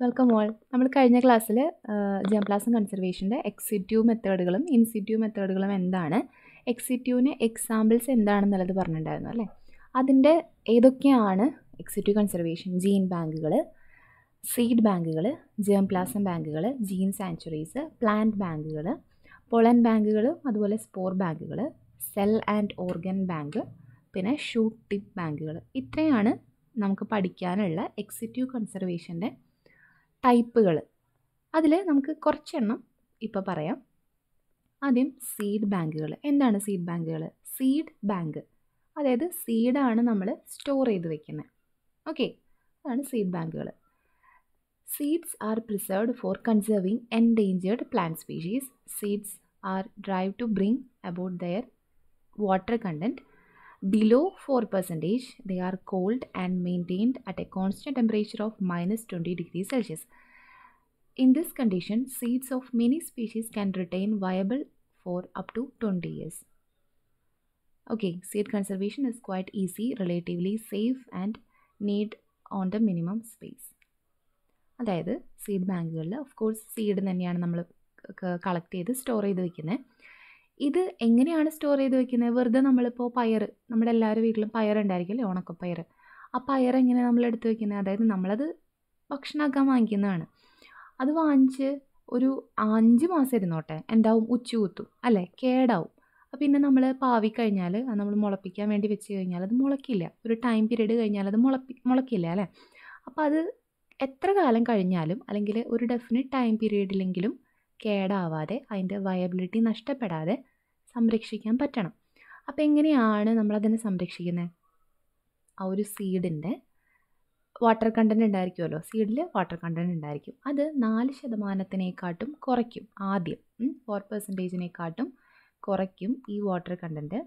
Welcome all നമ്മൾ കഴിഞ്ഞ ക്ലാസ്സിൽ ജംപ്ലാസം കൺസർവേഷന്റെ എക്സിറ്റ്യൂ മെത്തേഡുകളും ഇൻസിറ്റ്യൂ മെത്തേഡുകളും എന്താണ്? എക്സിറ്റ്യൂവിന് എക്സാമ്പിൾസ് എന്താണെന്നുള്ളത് പറഞ്ഞിട്ടുണ്ടായിരുന്നു അല്ലേ? അതിന്റെ ഏതൊക്കെയാണ് എക്സിറ്റ്യൂ കൺസർവേഷൻ ജീൻ ബാങ്കുകൾ സീഡ് ബാങ്കുകൾ ജംപ്ലാസം ബാങ്കുകൾ ജീൻ സാങ്ച്വറീസ് പ്ലാന്റ് ബാങ്കുകൾ പൊളൻ ബാങ്കുകൾ അതുപോലെ സ്പോർ ബാങ്കുകൾ സെൽ ആൻഡ് ഓർഗൻ ബാങ്ക് പിന്നെ ഷൂട്ട് ടിപ്പ് ബാങ്കുകൾ ഇത്രയാണ് നമുക്ക് പഠിക്കാനുള്ള എക്സിറ്റ്യൂ കൺസർവേഷന്റെ ടൈപ്പുകൾ അതിൽ നമുക്ക് കുറച്ചെണ്ണം ഇപ്പോൾ പറയാം. ആദ്യം സീഡ് ബാങ്കുകൾ എന്താണ് സീഡ് ബാങ്കുകൾ സീഡ് ബാങ്ക് അതായത് സീഡാണ് നമ്മൾ സ്റ്റോർ ചെയ്ത് വെക്കുന്നത് ഓക്കെ അതാണ് സീഡ് ബാങ്കുകൾ seeds are preserved for conserving endangered plant species seeds are drive to bring about their water content. Below 4 percentage they are cooled and maintained at a constant temperature of minus 20 degrees celsius in this condition seeds of many species can retain viable for up to 20 years okay seed conservation is quite easy relatively safe and need on the minimum space അതായത് seed ബാങ്കുകളിൽ of course seed തന്നെയാണ് നമ്മൾ collect ചെയ്ത് store ചെയ്ത് വെക്കുന്നത് ഇത് എങ്ങനെയാണ് store ചെയ്ത് വെക്കുന്നത്? വെറുതെ നമ്മളിപ്പോൾ പയർ നമ്മുടെ എല്ലാവരും വീട്ടിലും പയർ ഉണ്ടായിരിക്കില്ലേ ഉണക്കപ്പയർ. ആ പയർ എങ്ങനെ നമ്മൾ എടുത്ത് വെക്കുന്നത്? അതായത് നമ്മളത് ഭക്ഷണമാക്കാൻ വാങ്ങിക്കുന്നതാണ്. അത് വാങ്ങിച്ച് ഒരു അഞ്ച് മാസം ഇരുന്നോട്ടെ എന്താവും? ഉച്ചു കുത്തും അല്ലേ? കേടാവും. അപ്പോൾ പിന്നെ നമ്മൾ പാവി കഴിഞ്ഞാൽ അത് നമ്മൾ മുളപ്പിക്കാൻ വേണ്ടി വെച്ച് കഴിഞ്ഞാൽ അത് മുളക്കില്ല. ഒരു ടൈം പീരീഡ് കഴിഞ്ഞാൽ അത് മുളപ്പി മുളക്കില്ല അല്ലേ? അപ്പോൾ അത് എത്ര കാലം കഴിഞ്ഞാലും അല്ലെങ്കിൽ ഒരു ഡെഫിനറ്റ് ടൈം പീരീഡിലെങ്കിലും കേടാവാതെ അതിന്റെ വയബിലിറ്റി നഷ്ടപ്പെടാതെ സംരക്ഷിക്കാൻ പറ്റണം. അപ്പോൾ എങ്ങനെയാണ് നമ്മളതിനെ സംരക്ഷിക്കുന്നത് ആ ഒരു സീഡിന്റെ വാട്ടർ കണ്ടന്റ് ഉണ്ടായിരിക്കുമല്ലോ സീഡിൽ വാട്ടർ കണ്ടന്റ് ഉണ്ടായിരിക്കും. അത് നാല് ശതമാനത്തിനേക്കാട്ടും കുറയ്ക്കും ആദ്യം. ഫോർ പെർസെന്റേജിനെക്കാട്ടും കുറയ്ക്കും ഈ വാട്ടർ കണ്ടന്റ്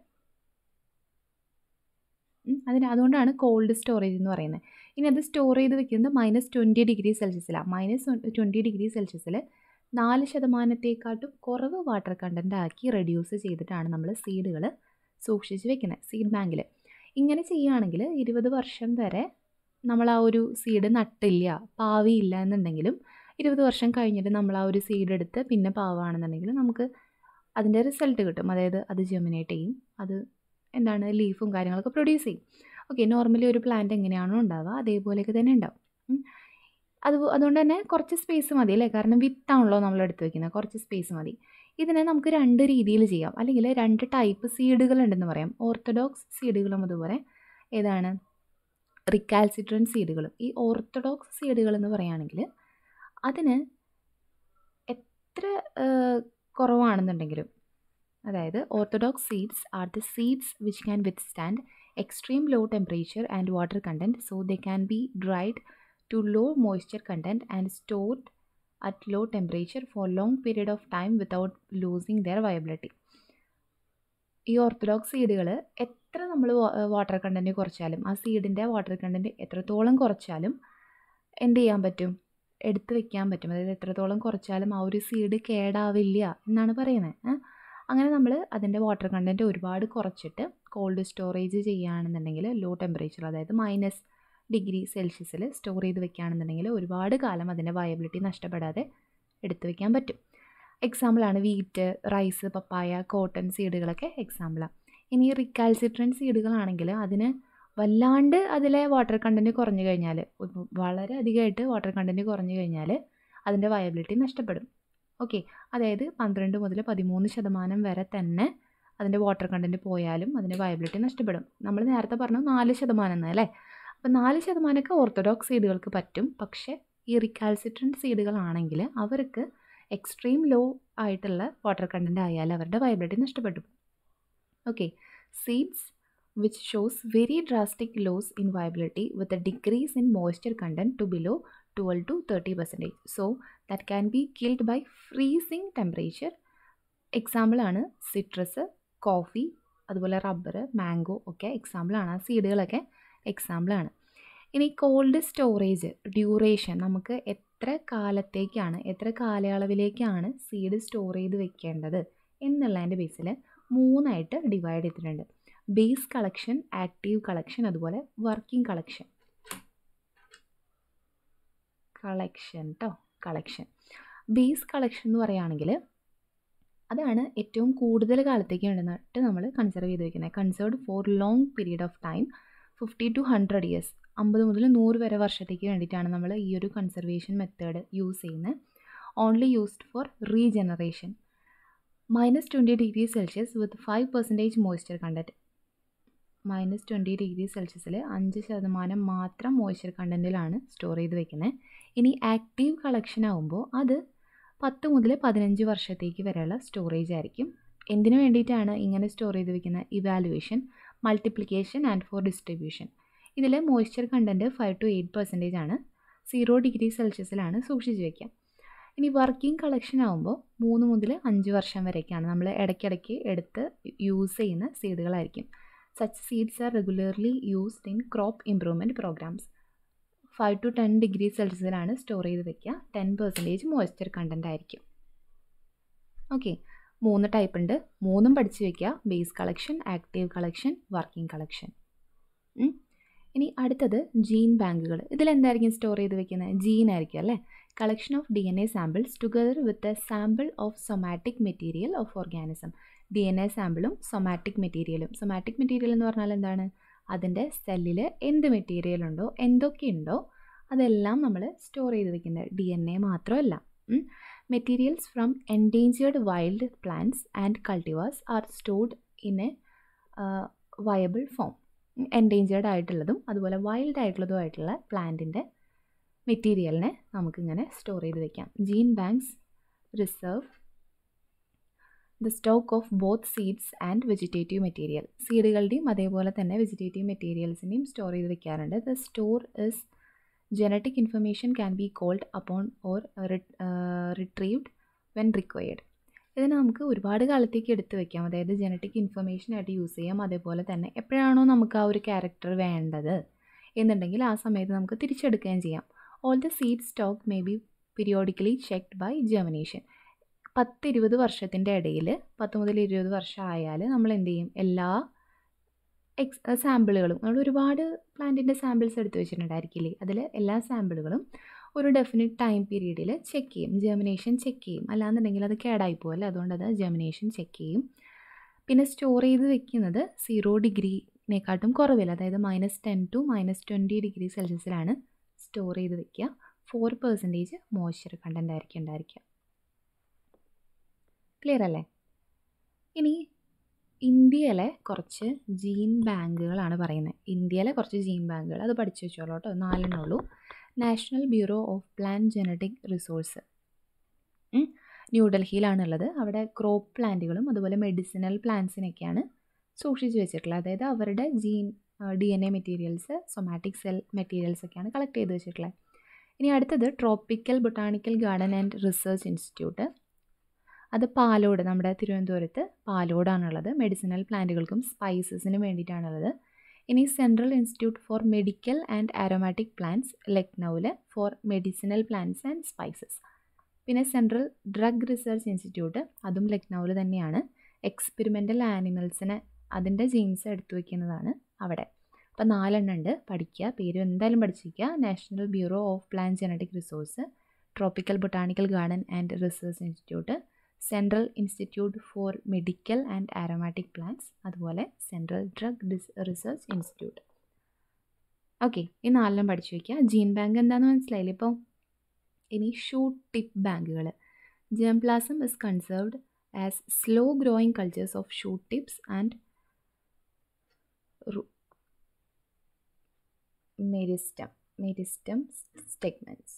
അതിന് അതുകൊണ്ടാണ് കോൾഡ് സ്റ്റോറേജ് എന്ന് പറയുന്നത് ഇനി അത് സ്റ്റോർ ചെയ്ത് വെക്കുന്നത് മൈനസ് ട്വന്റി ഡിഗ്രി സെൽഷ്യസിലാണ് മൈനസ് ട്വന്റി ഡിഗ്രി സെൽഷ്യസിൽ നാല് ശതമാനത്തെക്കാട്ടും കുറവ് വാട്ടർ കണ്ടന്റ് ആക്കി റെഡ്യൂസ് ചെയ്തിട്ടാണ് നമ്മൾ സീഡുകൾ സൂക്ഷിച്ച് വെക്കുന്നത് സീഡ് ബാങ്കിൽ ഇങ്ങനെ ചെയ്യുകയാണെങ്കിൽ ഇരുപത് വർഷം വരെ നമ്മൾ ആ ഒരു സീഡ് നട്ടില്ല പാവിയില്ല എന്നുണ്ടെങ്കിലും ഇരുപത് വർഷം കഴിഞ്ഞിട്ട് നമ്മൾ ആ ഒരു സീഡ് എടുത്ത് പിന്നെ പാവാണെന്നുണ്ടെങ്കിൽ നമുക്ക് അതിന്റെ റിസൾട്ട് കിട്ടും. അതായത് അത് ജെമിനേറ്റ് ചെയ്യും അത് എന്താണ് ലീഫും കാര്യങ്ങളൊക്കെ പ്രൊഡ്യൂസ് ചെയ്യും. ഓക്കെ നോർമലി ഒരു പ്ലാന്റ് എങ്ങനെയാണോ ഉണ്ടാവുക അതേപോലെയൊക്കെ തന്നെ ഉണ്ടാവും. അത് അതുകൊണ്ട് തന്നെ കുറച്ച് സ്പേസ് മതി അല്ലേ? കാരണം വിത്താണല്ലോ നമ്മൾ എടുത്ത് വെക്കുന്നത്. കുറച്ച് സ്പേസ് മതി. ഇതിനെ നമുക്ക് രണ്ട് രീതിയിൽ ചെയ്യാം. അല്ലെങ്കിൽ രണ്ട് ടൈപ്പ് സീഡുകൾ ഉണ്ടെന്ന് പറയാം. ഓർത്തഡോക്സ് സീഡുകളും അതുപോലെ ഏതാണ്? റിക്കാൽസിട്രൻ സീഡുകളും ഈ ഓർത്തഡോക്സ് സീഡുകൾ എന്ന് പറയുകയാണെങ്കിൽ അതിന് എത്ര കുറവാണെന്നുണ്ടെങ്കിലും അതായത് orthodox seeds are the seeds which can withstand extreme low temperature and water content so they can be dried to low moisture content and stored at low temperature for long period of time without losing their viability. ഈ orthodox സീഡുകൾ എത്ര നമ്മൾ water content കുറച്ചാലും ആ സീഡിന്റെ water content എത്രത്തോളം കുറച്ചാലും എന്ത് ചെയ്യാൻ പറ്റും? എടുത്ത് വെക്കാൻ പറ്റും. അതായത് എത്രത്തോളം കുറച്ചാലും ആ ഒരു സീഡ് കേടാവില്ല എന്നാണ് പറയുന്നത്. അങ്ങനെ നമ്മൾ അതിന്റെ വാട്ടർ കണ്ടന്റ് ഒരുപാട് കുറച്ചിട്ട് കോൾഡ് സ്റ്റോറേജ് ചെയ്യുകയാണെന്നുണ്ടെങ്കിൽ ലോ ടെമ്പറേച്ചർ അതായത് മൈനസ് ഡിഗ്രി സെൽഷ്യസിൽ സ്റ്റോർ ചെയ്ത് വെക്കുകയാണെന്നുണ്ടെങ്കിൽ ഒരുപാട് കാലം അതിന്റെ വയബിലിറ്റി നഷ്ടപ്പെടാതെ എടുത്തു വെക്കാൻ പറ്റും. എക്സാമ്പിളാണ് വീറ്റ് റൈസ് പപ്പായ കോട്ടൺ സീഡുകളൊക്കെ എക്സാമ്പിളാണ് ഇനി റിക്കാൽസിട്രൻ സീഡുകളാണെങ്കിൽ അതിന് വല്ലാണ്ട് അതിലെ വാട്ടർ കണ്ടന്റ് കുറഞ്ഞു കഴിഞ്ഞാൽ വളരെ അധികമായിട്ട് വാട്ടർ കണ്ടന്റ് കുറഞ്ഞു കഴിഞ്ഞാൽ അതിന്റെ വയബിലിറ്റി നഷ്ടപ്പെടും. ഓക്കെ അതായത് പന്ത്രണ്ട് മുതൽ പതിമൂന്ന് ശതമാനം വരെ തന്നെ അതിന്റെ വാട്ടർ കണ്ടന്റ് പോയാലും അതിന്റെ വയബിലിറ്റി നഷ്ടപ്പെടും. നമ്മൾ നേരത്തെ പറഞ്ഞു നാല് ശതമാനം എന്ന് അല്ലേ? അപ്പോൾ നാല് ശതമാനമൊക്കെ ഓർത്തഡോക്സ് സീഡുകൾക്ക് പറ്റും. പക്ഷേ ഈ റിക്കാൽസിട്രന്റ് സീഡുകളാണെങ്കിൽ അവർക്ക് എക്സ്ട്രീം ലോ ആയിട്ടുള്ള വാട്ടർ കണ്ടന്റ് ആയാൽ അവരുടെ വയബിലിറ്റി നഷ്ടപ്പെട്ടു okay. Seeds which shows very drastic loss in viability with a decrease in moisture content to below twelve to thirty percentage so that can be killed by freezing temperature. എക്സാമ്പിളാണ് citrus coffee അതുപോലെ rubber mango ഒക്കെ എക്സാമ്പിളാണ് ആ സീഡുകളൊക്കെ. എക്സാമ്പിളാണ് ഇനി cold storage duration നമുക്ക് എത്ര കാലത്തേക്കാണ് എത്ര കാലയളവിലേക്കാണ് സീഡ് സ്റ്റോർ ചെയ്ത് വെക്കേണ്ടത് എന്നുള്ളതിന്റെ ബേസിൽ മൂന്നായിട്ട് ഡിവൈഡ് ചെയ്തിട്ടുണ്ട്. ബേസ് കളക്ഷൻ ആക്റ്റീവ് കളക്ഷൻ അതുപോലെ വർക്കിംഗ് കളക്ഷൻ കളക്ഷൻ കേട്ടോ കളക്ഷൻ ബേസ് കളക്ഷൻ എന്ന് പറയുകയാണെങ്കിൽ അതാണ് ഏറ്റവും കൂടുതൽ കാലത്തേക്ക് വേണ്ടിയിട്ട് നമ്മൾ കൺസർവ് ചെയ്ത് വെക്കുന്നത്. Conserve for long period of time fifty to hundred years. അമ്പത് മുതൽ നൂറ് വരെ വർഷത്തേക്ക് വേണ്ടിയിട്ടാണ് നമ്മൾ ഈ ഒരു കൺസർവേഷൻ മെത്തേഡ് യൂസ് ചെയ്യുന്നത് only used for regeneration minus twenty degree celsius with five percentage moisture content minus twenty degree സെൽഷ്യസിൽ അഞ്ച് ശതമാനം മാത്രം മോയ്സ്ചർ കണ്ടന്റിലാണ് സ്റ്റോർ ചെയ്ത് വെക്കുന്നത് ഇനി ആക്റ്റീവ് കളക്ഷൻ ആകുമ്പോൾ അത് പത്ത് മുതൽ പതിനഞ്ച് വർഷത്തേക്ക് വരെയുള്ള സ്റ്റോറേജ് ആയിരിക്കും. എന്തിനു വേണ്ടിയിട്ടാണ് ഇങ്ങനെ സ്റ്റോർ ചെയ്ത് വെക്കുന്ന? Evaluation multiplication and for distribution ഇതിൽ moisture content five to eight percentage ആണ്. സീറോ ഡിഗ്രി സെൽഷ്യസിലാണ് സൂക്ഷിച്ച് വയ്ക്കുക ഇനി വർക്കിംഗ് കളക്ഷൻ ആകുമ്പോൾ മൂന്ന് മുതൽ അഞ്ച് വർഷം വരെയൊക്കെയാണ് നമ്മൾ ഇടയ്ക്കിടയ്ക്ക് എടുത്ത് യൂസ് ചെയ്യുന്ന സീഡുകളായിരിക്കും such seeds are regularly used in crop improvement programs five to ten degree സെൽഷ്യസിലാണ് store ചെയ്ത് വെക്കുക ടെൻ പെർസെന്റേജ് മോയ്സ്ചർ കണ്ടന്റ് ആയിരിക്കും. ഓക്കെ മൂന്ന് ടൈപ്പ് ഉണ്ട്. മൂന്നും പഠിച്ചു വെക്കുക base collection active collection working collection ഇനി അടുത്തത് ജീൻ ബാങ്കുകൾ ഇതിലെന്തായിരിക്കും സ്റ്റോർ ചെയ്ത് വെക്കുന്നത്? ജീൻ ആയിരിക്കും അല്ലേ? Collection of D N A samples together with a sample of somatic material of organism D N A സാമ്പിളും somatic മെറ്റീരിയലും സൊമാറ്റിക് മെറ്റീരിയൽ എന്ന് പറഞ്ഞാൽ എന്താണ്? അതിന്റെ സെല്ലിൽ എന്ത് മെറ്റീരിയൽ ഉണ്ടോ എന്തൊക്കെയുണ്ടോ അതെല്ലാം നമ്മൾ സ്റ്റോർ ചെയ്ത് വെക്കുന്നത്. ഡി എൻ എ മാത്രമല്ല. Materials from endangered wild plants and cultivars are stored in a viable form endangered ആയിട്ടുള്ളതും അതുപോലെ വൈൽഡ് ആയിട്ടുള്ളതും ആയിട്ടുള്ള പ്ലാന്റിന്റെ മെറ്റീരിയലിനെ നമുക്കിങ്ങനെ സ്റ്റോർ ചെയ്ത് വെക്കാം. Gene banks reserve the stock of both seeds and vegetative material സീഡുകളുടെയും അതേപോലെ തന്നെ വെജിറ്റേറ്റീവ് മെറ്റീരിയൽസിന്റെയും സ്റ്റോർ ചെയ്ത് വെക്കാറുണ്ട്. The store is genetic information can be called upon or retrieved when required ഇതിന് നമുക്ക് ഒരുപാട് കാലത്തേക്ക് എടുത്തു വയ്ക്കാം അതായത് ജനറ്റിക് ഇൻഫർമേഷൻ ആയിട്ട് യൂസ് ചെയ്യാം. അതേപോലെ തന്നെ എപ്പോഴാണോ നമുക്ക് ആ ഒരു ക്യാരക്ടർ വേണ്ടത് എന്നുണ്ടെങ്കിൽ ആ സമയത്ത് നമുക്ക് തിരിച്ചെടുക്കുകയും ചെയ്യാം. All the seed stock may be periodically checked by germination പത്തിരുപത് വർഷത്തിന്റെ ഇടയിൽ പത്ത് മുതൽ ഇരുപത് വർഷം ആയാൽ നമ്മൾ എന്ത് ചെയ്യും? എല്ലാ എക്സ് സാമ്പിളുകളും നമ്മൾ ഒരുപാട് പ്ലാന്റിന്റെ സാമ്പിൾസ് എടുത്ത് വെച്ചിട്ടുണ്ടായിരിക്കില്ലേ? അതിൽ എല്ലാ സാമ്പിളുകളും ഒരു ഡെഫിനറ്റ് ടൈം പീരീഡിൽ ചെക്ക് ചെയ്യും. ജെർമിനേഷൻ ചെക്ക് ചെയ്യും. അല്ലാന്നുണ്ടെങ്കിൽ അത് കേടായി പോകല്ലേ അതുകൊണ്ട് അത് ജെർമിനേഷൻ ചെക്ക് ചെയ്യും. പിന്നെ സ്റ്റോർ ചെയ്ത് വെക്കുന്നത് സീറോ ഡിഗ്രിനെക്കാട്ടും കുറവില്ല അതായത് minus ten to minus twenty degree സെൽഷ്യസിലാണ് store ചെയ്ത് വെക്കുക. ഫോർ പെർസെന്റേജ് മോയ്സ്ചർ കണ്ടന്റ് ആയിരിക്കും ഉണ്ടായിരിക്കുക. ക്ലിയർ അല്ലേ? ഇനി ഇന്ത്യയിലെ കുറച്ച് ജീൻ ബാങ്കുകളാണ് പറയുന്നത്. ഇന്ത്യയിലെ കുറച്ച് ജീൻ ബാങ്കുകൾ. അത് പഠിച്ചു വെച്ചോളൂ കേട്ടോ. നാലെണ്ണേ ഉള്ളൂ. National bureau of plant genetic resource. ന്യൂഡൽഹിയിലാണുള്ളത് അവിടെ ക്രോപ്പ് പ്ലാന്റുകളും അതുപോലെ മെഡിസിനൽ പ്ലാന്റ്സിനൊക്കെയാണ് സൂക്ഷിച്ച് വെച്ചിട്ടുള്ളത്. അതായത് അവരുടെ gene D N A materials somatic cell materials ഒക്കെയാണ് കളക്ട് ചെയ്ത് വെച്ചിട്ടുള്ളത്. ഇനി അടുത്തത് tropical botanical garden and research institute. അത് പാലോട് നമ്മുടെ തിരുവനന്തപുരത്ത് പാലോടാണുള്ളത്. മെഡിസിനൽ പ്ലാന്റുകൾക്കും സ്പൈസസിനും വേണ്ടിയിട്ടാണുള്ളത്. ഇനി central institute for medical and aromatic plants ലക്നൗവിൽ for medicinal plants and spices പിന്നെ സെൻട്രൽ ഡ്രഗ് റിസർച്ച് ഇൻസ്റ്റിറ്റ്യൂട്ട് അതും ലക്നൗവിൽ തന്നെയാണ്. എക്സ്പെരിമെന്റൽ ആനിമൽസിനെ അതിന്റെ ജീൻസ് എടുത്തു വയ്ക്കുന്നതാണ് അവിടെ. അപ്പോൾ നാലെണ്ണം ഉണ്ട് പഠിക്കുക. പേര് എന്തായാലും പഠിച്ചിരിക്കുക. National bureau of plant genetic resource tropical botanical garden and research institute central institute for medical and aromatic plants അതുപോലെ സെൻട്രൽ ഡ്രഗ് ഡിസ് റിസർച്ച് ഇൻസ്റ്റിറ്റ്യൂട്ട് ഓക്കെ ഈ നാലെണ്ണം പഠിച്ചു വയ്ക്കുക ജീൻ ബാങ്ക് എന്താണെന്ന് മനസ്സിലായില്ലേ ഇപ്പോൾ ഇനി ഷൂ ടിപ്പ് ബാങ്കുകൾ germplasm is conserved as slow growing cultures of shoot tips and meristem meristem segments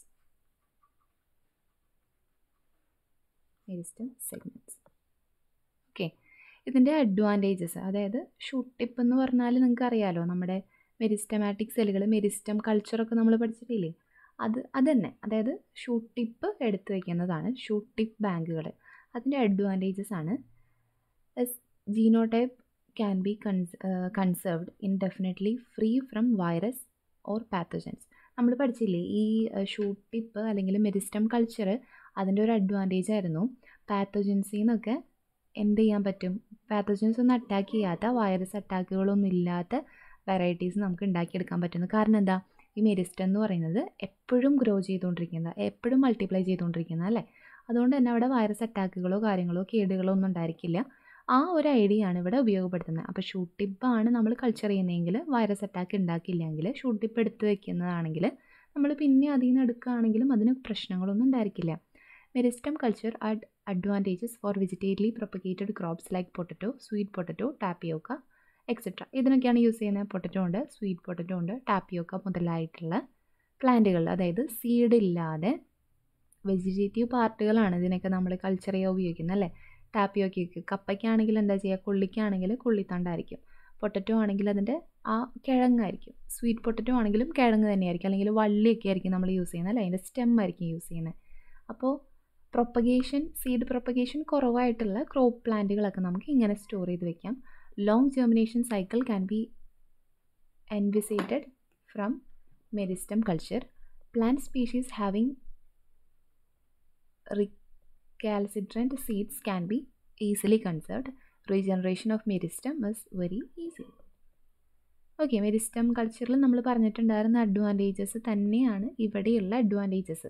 meristem segments okay. ഇതിന്റെ അഡ്വാന്റേജസ് അതായത് ഷൂട്ട് ടിപ്പ് എന്ന് പറഞ്ഞാൽ നിങ്ങൾക്ക് അറിയാലോ നമ്മുടെ മെരിസ്റ്റമാറ്റിക് സെല്ലുകൾ മെരിസ്റ്റം കൾച്ചറൊക്കെ നമ്മൾ പഠിച്ചിട്ടില്ലേ? അത് അതന്നെ. അതായത് ഷൂട്ട് ടിപ്പ് എടുത്തു വയ്ക്കുന്നതാണ് ഷൂട്ട് ടിപ്പ് ബാങ്കുകൾ അതിന്റെ അഡ്വാന്റേജസ് ആണ് genotype can be കൺസ് conserved indefinitely free from virus or pathogens നമ്മൾ പഠിച്ചില്ലേ ഈ ഷൂട്ട് ടിപ്പ് അല്ലെങ്കിൽ മെരിസ്റ്റം കൾച്ചർ അതിന്റെ ഒരു അഡ്വാന്റേജ് ആയിരുന്നു. പാത്തജൻസിൽ എന്ത് ചെയ്യാൻ പറ്റും? പാത്തജൻസ് ഒന്നും അറ്റാക്ക് ചെയ്യാത്ത വൈറസ് അറ്റാക്കുകളൊന്നും ഇല്ലാത്ത വെറൈറ്റീസ് നമുക്ക് ഉണ്ടാക്കിയെടുക്കാൻ പറ്റുന്നു കാരണം എന്താ? ഈ മെരിസ്റ്റം എന്ന് പറയുന്നത് എപ്പോഴും ഗ്രോ ചെയ്തുകൊണ്ടിരിക്കുന്ന എപ്പോഴും മൾട്ടിപ്ലൈ ചെയ്തുകൊണ്ടിരിക്കുന്ന അല്ലേ? അതുകൊണ്ട് തന്നെ അവിടെ വൈറസ് അറ്റാക്കുകളോ കാര്യങ്ങളോ കേടുകളോ ഒന്നും ഉണ്ടായിരിക്കില്ല. ആ ഒരു ഐഡിയ ആണ് ഇവിടെ ഉപയോഗപ്പെടുത്തുന്നത്. അപ്പോൾ ഷൂട്ട് ടിപ്പാണ് നമ്മൾ കൾച്ചർ ചെയ്യുന്നതെങ്കിൽ വൈറസ് അറ്റാക്ക് ഉണ്ടാക്കില്ലെങ്കിൽ ഷൂട്ട് ടിപ്പ് എടുത്ത് വെക്കുന്നതാണെങ്കിൽ നമ്മൾ പിന്നെ അതിൽ നിന്ന് എടുക്കുകയാണെങ്കിലും അതിന് പ്രശ്നങ്ങളൊന്നും ഉണ്ടായിരിക്കില്ല. Meristem culture ad advantages for vegetatively propagated crops like potato sweet potato tapioca etcetera ഇതിനൊക്കെയാണ് use ചെയ്യുന്നത്. പൊട്ടറ്റോ ഉണ്ട് സ്വീറ്റ് പൊട്ടറ്റോ ഉണ്ട് ടാപ്പിയോക്ക മുതലായിട്ടുള്ള പ്ലാന്റുകൾ അതായത് സീഡ് ഇല്ലാതെ വെജിറ്റേറ്റീവ് പാർട്ടുകളാണ് ഇതിനൊക്കെ നമ്മൾ കൾച്ചർ ഉപയോഗിക്കുന്നത് അല്ലേ? ടാപ്പിയോക്കയ്ക്ക് കപ്പയ്ക്കാണെങ്കിൽ എന്താ ചെയ്യുക? കൊള്ളിക്കാണെങ്കിൽ കൊള്ളിത്തണ്ടായിരിക്കും. പൊട്ടറ്റോ ആണെങ്കിൽ അതിന്റെ ആ കിഴങ്ങായിരിക്കും. സ്വീറ്റ് പൊട്ടറ്റോ ആണെങ്കിലും കിഴങ്ങ് തന്നെയായിരിക്കും. അല്ലെങ്കിൽ വള്ളിയൊക്കെ ആയിരിക്കും നമ്മൾ യൂസ് ചെയ്യുന്നത് അല്ലേ? അതിന്റെ സ്റ്റെം ആയിരിക്കും യൂസ് ചെയ്യുന്നത്. അപ്പോൾ പ്രൊപ്പഗേഷൻ സീഡ് പ്രൊപ്പഗേഷൻ കുറവായിട്ടുള്ള ക്രോപ്പ് പ്ലാന്റുകളൊക്കെ നമുക്ക് ഇങ്ങനെ സ്റ്റോർ ചെയ്ത് വെക്കാം. Long germination cycle can be envisaged from meristem culture plant species having recalcitrant seeds can be easily conserved regeneration of meristem is very easy okay meristem കൾച്ചറിൽ നമ്മൾ പറഞ്ഞിട്ടുണ്ടായിരുന്ന advantages തന്നെയാണ് ഇവിടെയുള്ള അഡ്വാന്റേജസ്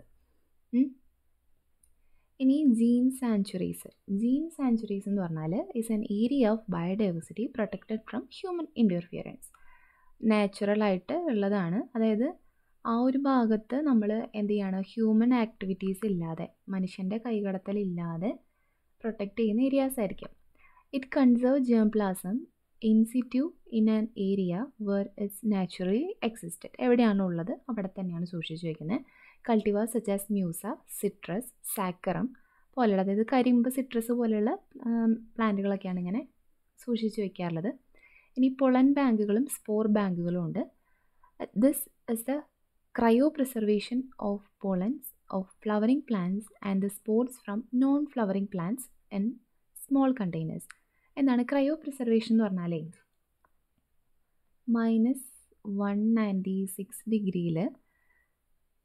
ഇനി ജീൻ സാഞ്ച്വറീസ് ജീൻ സാഞ്ച്വറീസ് എന്ന് പറഞ്ഞാൽ is an area of biodiversity protected from human interference നാച്ചുറലായിട്ട് ഉള്ളതാണ്. അതായത് ആ ഒരു ഭാഗത്ത് നമ്മൾ എന്ത് ചെയ്യാണ്? ഹ്യൂമൻ ആക്ടിവിറ്റീസ് ഇല്ലാതെ മനുഷ്യന്റെ കൈകടത്തലില്ലാതെ പ്രൊട്ടക്റ്റ് ചെയ്യുന്ന ഏരിയാസ് ആയിരിക്കും. It conserve germplasm in situ in an area where it's naturally existed എവിടെയാണോ ഉള്ളത് അവിടെ തന്നെയാണ് സൂക്ഷിച്ചു വയ്ക്കുന്നത് കൾട്ടിവ സച്ച് ആസ് മ്യൂസ സിട്രസ് സാക്കറം പോലെയുള്ള അതായത് കരിമ്പ് സിട്രസ് പോലെയുള്ള പ്ലാന്റുകളൊക്കെയാണ് ഇങ്ങനെ സൂക്ഷിച്ച് വയ്ക്കാറുള്ളത് ഇനി പൊളൻ ബാങ്കുകളും സ്പോർ ബാങ്കുകളും ഉണ്ട്. This is the cryopreservation of pollens of flowering plants and the spores from non flowering plants in small containers എന്നാണ് ക്രയോ പ്രിസർവേഷൻ എന്ന് പറഞ്ഞാലേ? മൈനസ് വൺ നയന്റി സിക്സ് ഡിഗ്രിയിൽ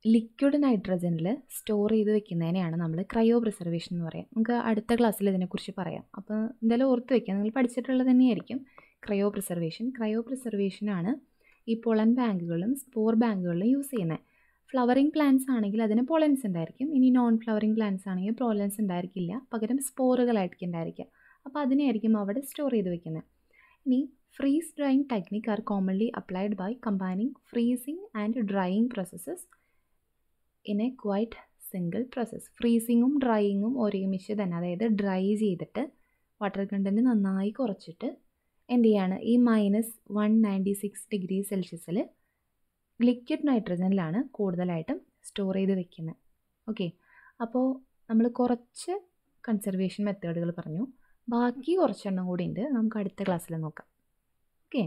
ലിക്വിഡ് നൈട്രജനിൽ സ്റ്റോർ ചെയ്ത് വെക്കുന്നതിനെയാണ് നമ്മൾ ക്രയോ പ്രിസർവേഷൻ എന്ന് പറയാം. നമുക്ക് അടുത്ത ക്ലാസ്സിൽ ഇതിനെക്കുറിച്ച് പറയാം. അപ്പോൾ എന്തായാലും ഓർത്ത് വെക്കുക. നിങ്ങൾ പഠിച്ചിട്ടുള്ളത് തന്നെയായിരിക്കും ക്രയോ പ്രിസർവേഷൻ ക്രയോ പ്രിസർവേഷനാണ് ഈ പൊളൻ ബാങ്കുകളും സ്പോർ ബാങ്കുകളിലും യൂസ് ചെയ്യുന്നത്. ഫ്ലവറിങ് പ്ലാന്റ്സ് ആണെങ്കിൽ അതിന് പൊളൻസ് ഉണ്ടായിരിക്കും. ഇനി നോൺ ഫ്ലവറിങ് പ്ലാന്റ്സ് ആണെങ്കിൽ പൊളൻസ് ഉണ്ടായിരിക്കില്ല. പകരം സ്പോറുകളായിരിക്കും ഉണ്ടായിരിക്കുക. അപ്പോൾ അതിനെയായിരിക്കും അവിടെ സ്റ്റോർ ചെയ്ത് വെക്കുന്നത്. ഇനി freeze drying technique are commonly applied by combining freezing and drying processes in a quite single process ഫ്രീസിങ്ങും ഡ്രൈയിങ്ങും ഒരുമിച്ച് തന്നെ. അതായത് ഡ്രൈ ചെയ്തിട്ട് വാട്ടർ കണ്ടന്റ് നന്നായി കുറച്ചിട്ട് എന്ത് ചെയ്യാണ്? ഈ minus one ninety six degree സെൽഷ്യസിൽ liquid നൈട്രജനിലാണ് കൂടുതലായിട്ടും സ്റ്റോർ ചെയ്ത് വെക്കുന്നത് ഓക്കെ അപ്പോൾ നമ്മൾ കുറച്ച് കൺസർവേഷൻ മെത്തേഡുകൾ പറഞ്ഞു. ബാക്കി കുറച്ചെണ്ണം കൂടി ഉണ്ട്. നമുക്ക് അടുത്ത ക്ലാസ്സിൽ നോക്കാം. ഓക്കെ